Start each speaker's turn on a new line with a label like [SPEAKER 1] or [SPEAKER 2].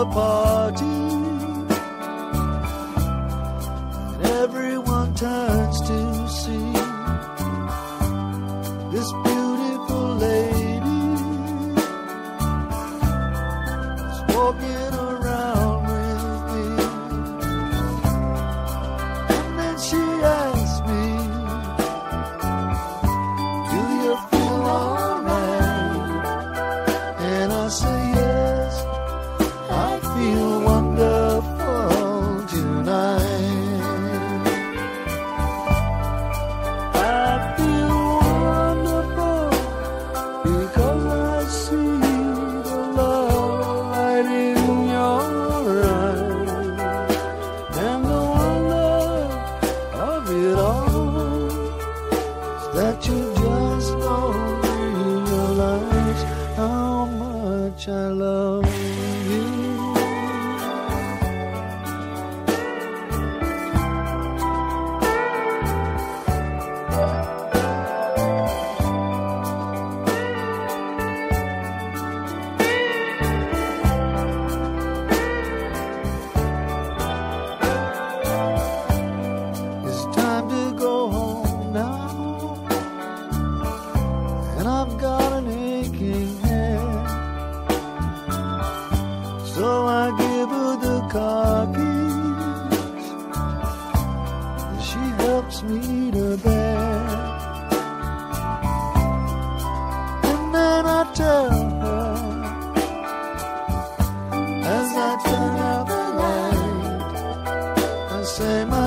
[SPEAKER 1] a party. And everyone turns to see this beautiful lady is walking around with me. And then she shalom. sweeter bed. And then I tell her as I turn out the light, I say my